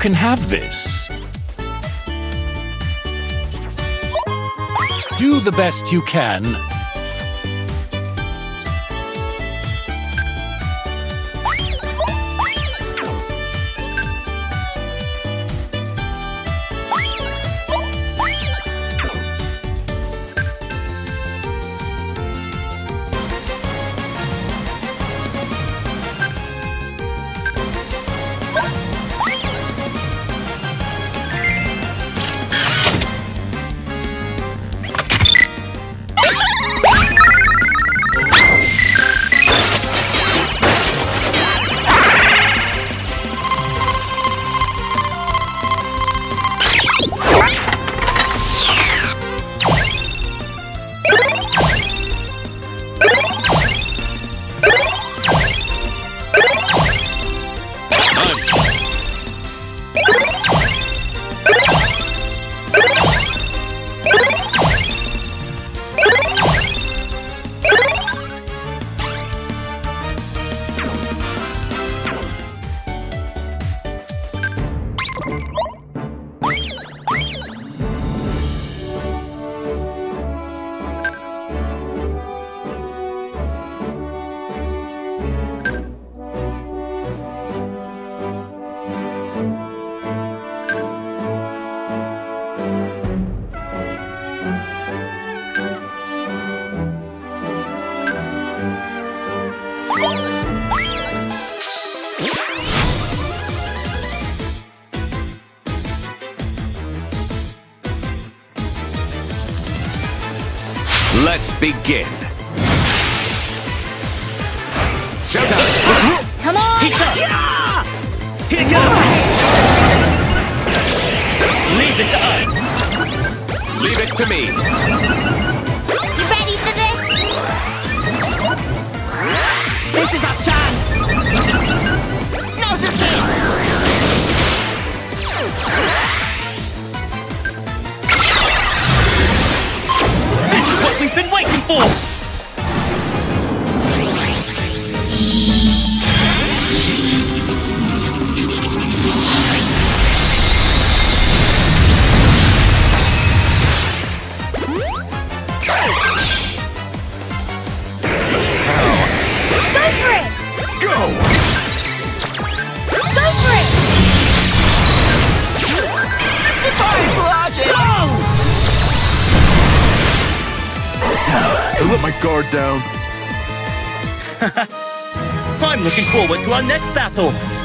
Can have this. Do the best you can. Begin. Showtime! Come on! Here goes! Leave it to us! Leave it to me. I'm looking forward to our next battle!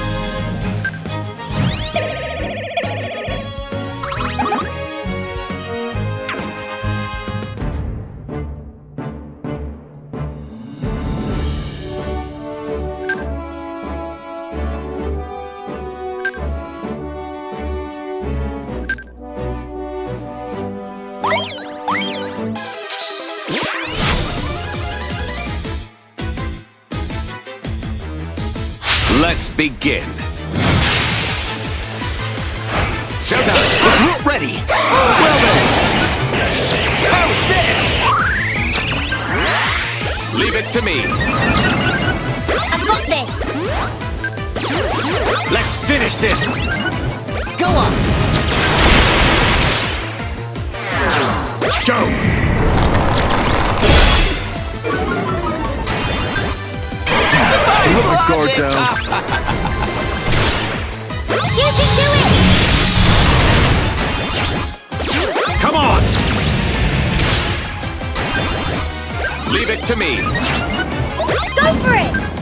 Begin. Showtime! Ready! Well then! How's this? Leave it to me. I've got this! Let's finish this. Go on! Go! I let my guard down. to me. Go for it!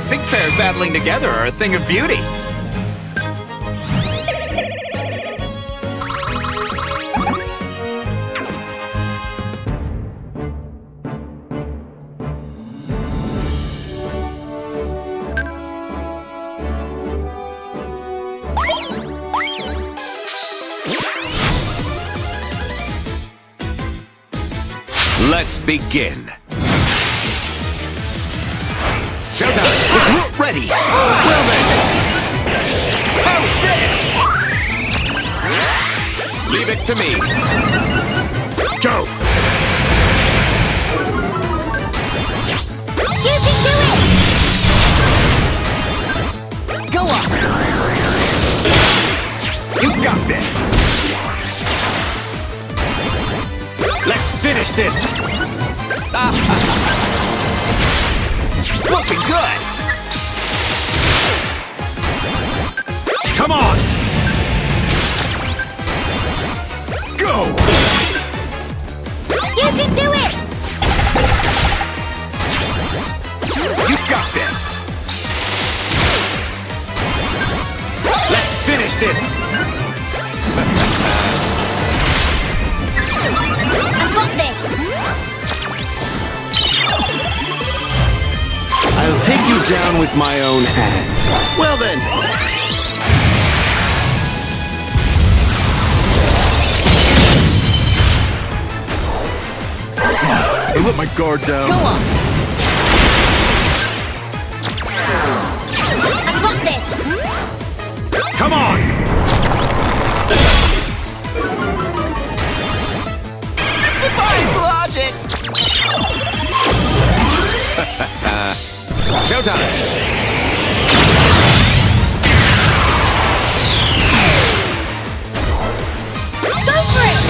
Sync pairs oh. battling together are a thing of beauty. begin. Showtime! Ready! Well then! How's this? Leave it to me. Go! You can do it! Go! You got this! Let's finish this! Looking good. Come on! My own hand. Well then, I let my guard down. Go on. I've got this! Come on! Defies logic. Showtime! Go for it!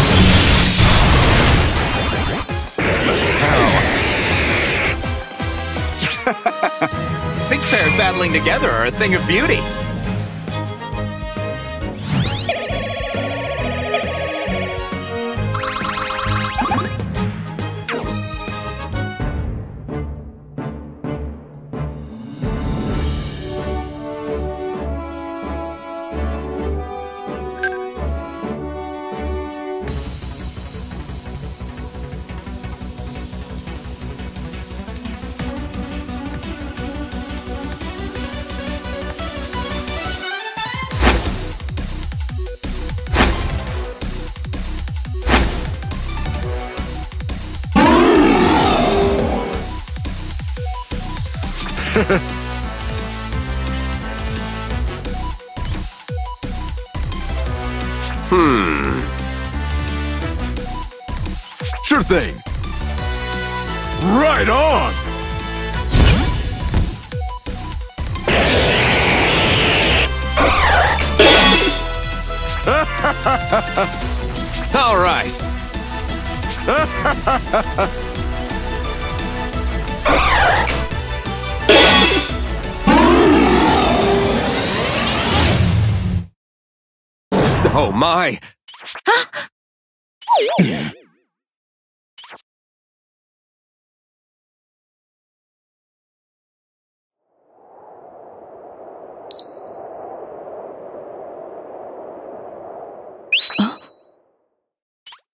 Sync pairs battling together are a thing of beauty. Hmm. Sure thing. Right on! All right. oh my!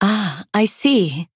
Ah, I see.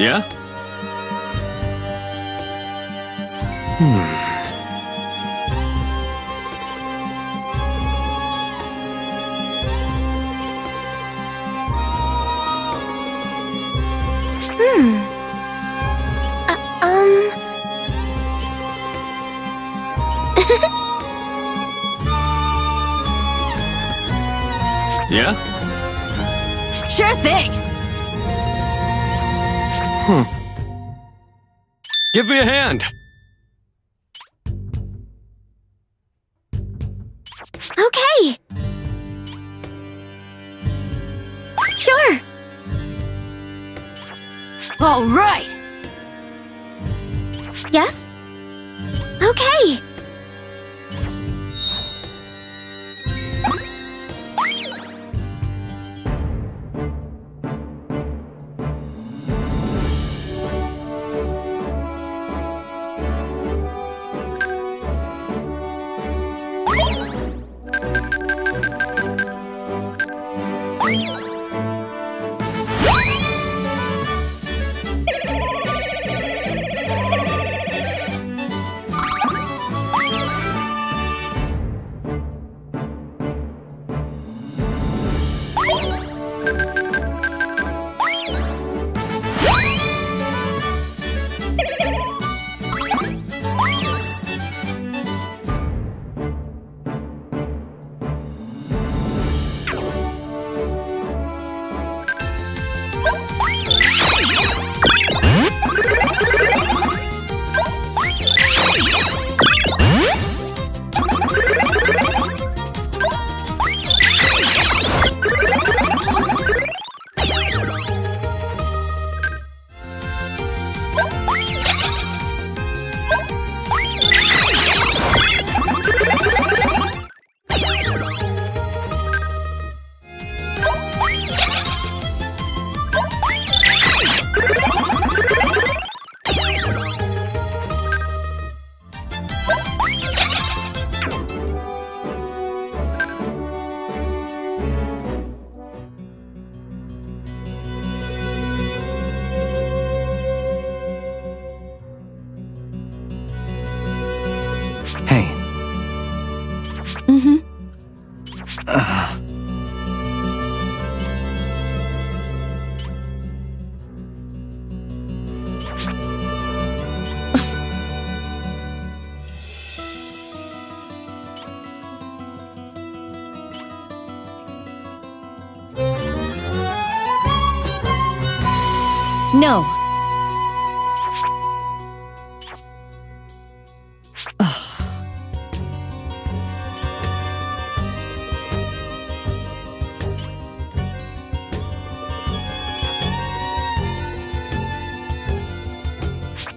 Yeah? Um, Give me a hand. okay. Sure. All right. Yes? Okay.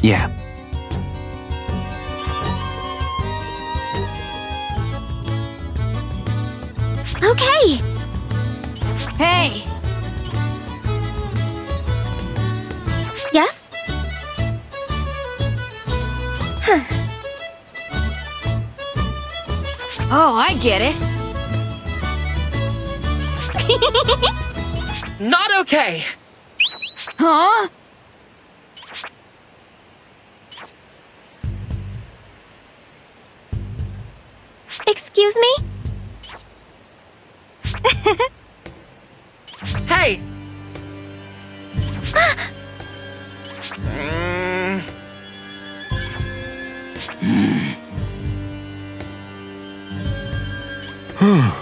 Yeah. Okay. Hey. Yes? Huh. Oh, I get it. Not okay. Huh? Excuse me? Hey. Mm,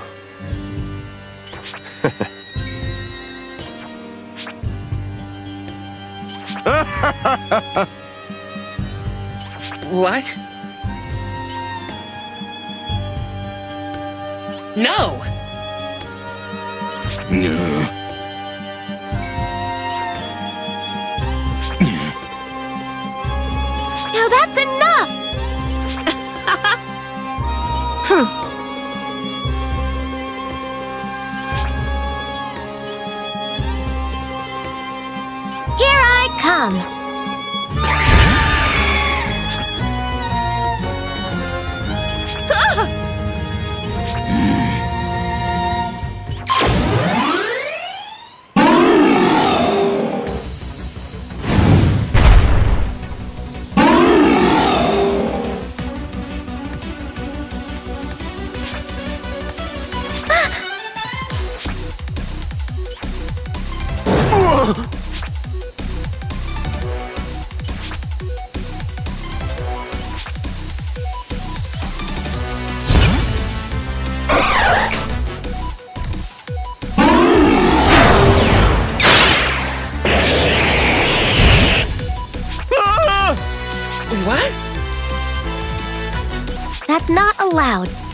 what? No! No. Now that's enough! huh. Here I come! That's not allowed.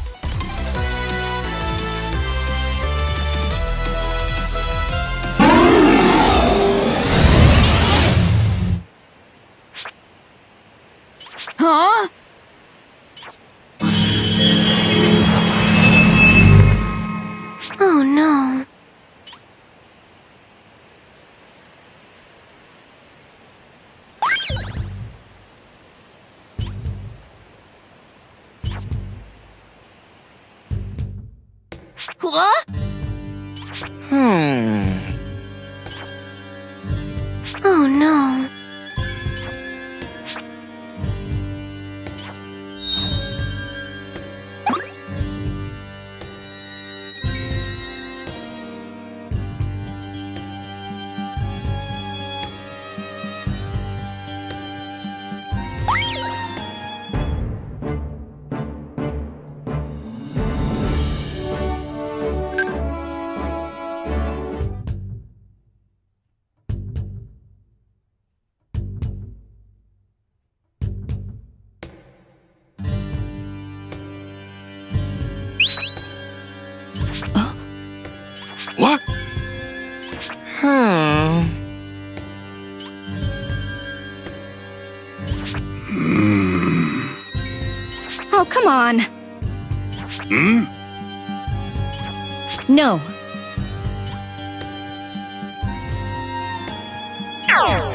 Come on. Hmm? No. Hmm.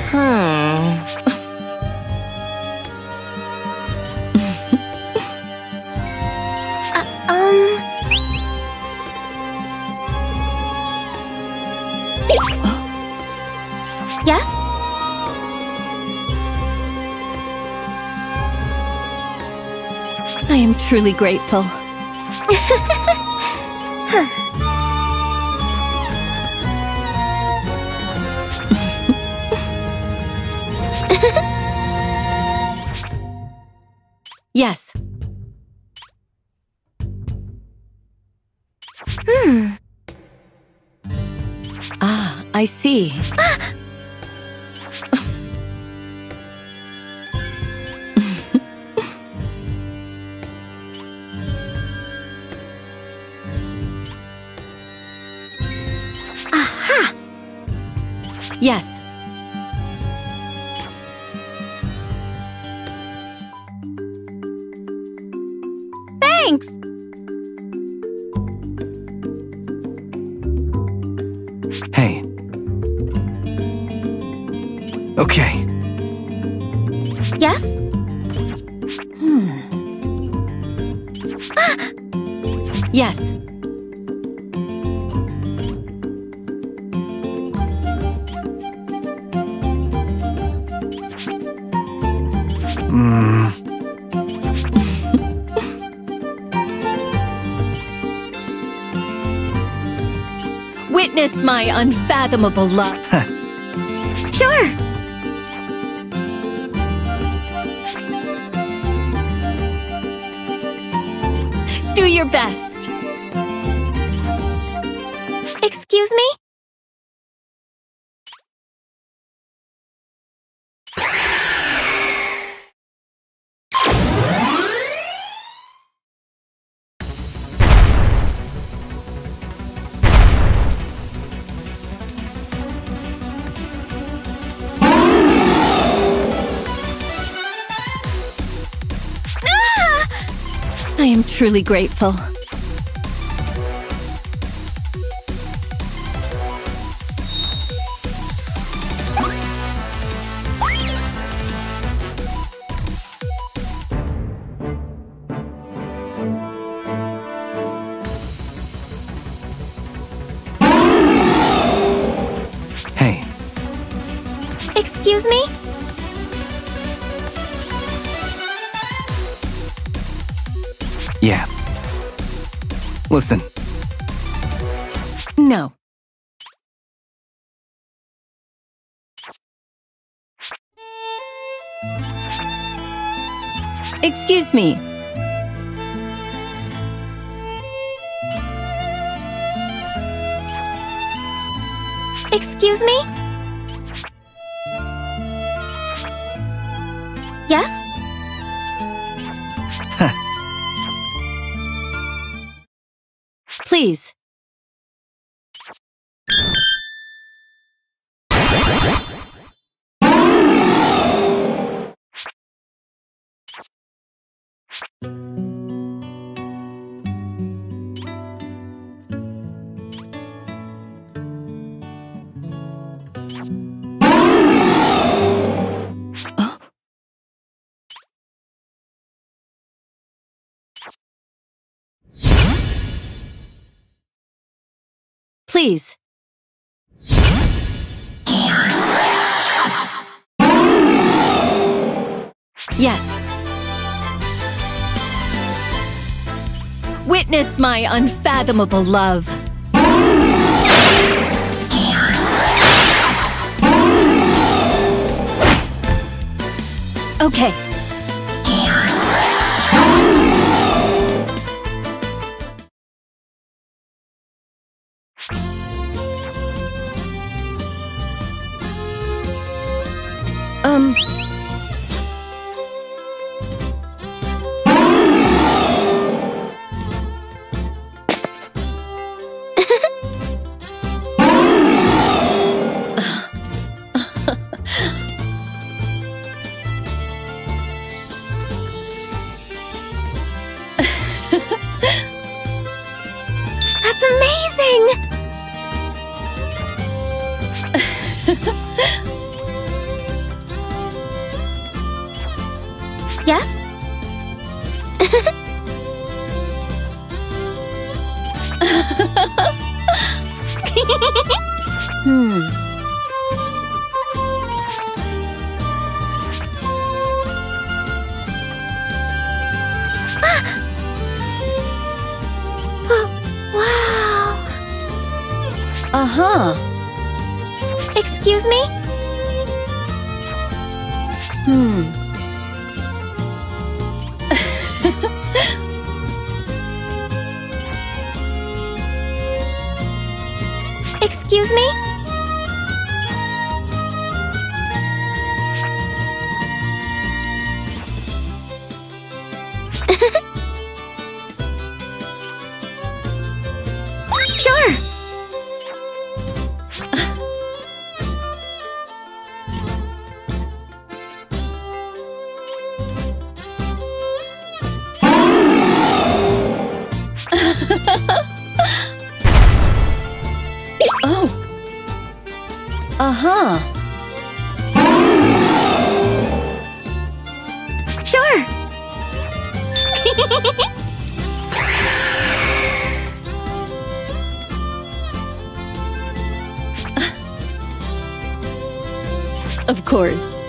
Truly grateful. yes. Hmm. Ah, I see. Yes. Hmm. Witness my unfathomable love. Sure! Do your best. Excuse me? Truly grateful. Listen, No. Excuse me. Excuse me? Please. Yes. Witness my unfathomable love. Okay. Excuse me? Of course.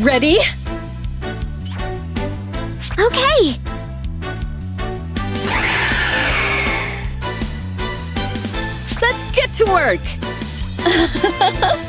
Ready? Okay! Let's get to work.